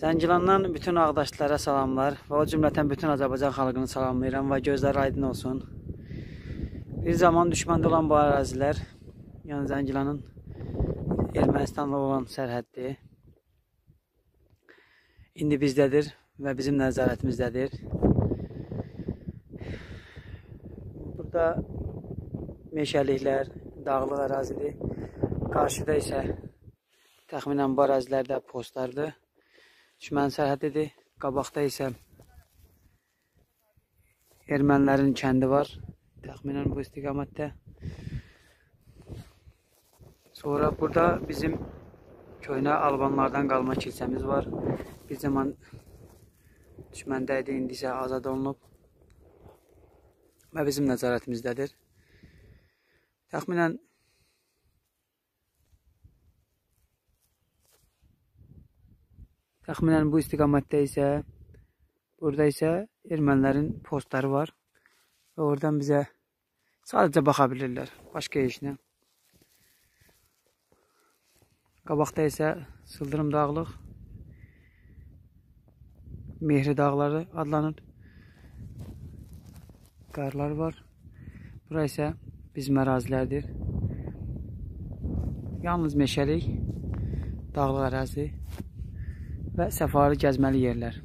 Zəngilandan bütün ağdaşlara salamlar və o cümlətən bütün Azərbaycan xalqını salamlayıram və gözləri aydın olsun. Bir zaman düşməndə olan bu ərazilər, yəni Zəngilanın Ermənistanla olan sərhəddi, indi bizdədir və bizim nəzarətimizdədir. Burada meşəliklər, dağlıq ərazidir. Qarşıda isə təxminən bu ərazilərdə postlardır. Düşmən sərhədidir. Qabaqda isə ermənilərin kəndi var. Təxminən bu istiqamətdə. Sonra burada bizim köhnə albanlardan qalma kilsəmiz var. Bir zaman düşməndə idi, indi isə azad olunub və bizim nəzarətimizdədir. Təxminən Təxminən bu istiqamətdə isə burada isə ermənilərin postları var və oradan bizə sadəcə baxa bilirlər, başqa işlə. Qabaqda isə Sıldırım dağlıq, Mehri dağları adlanır. Qarlar var. Bura isə bizim ərazilərdir. Yalnız meşəlik, dağlıq ərazi və səfalı gəzməli yerlər.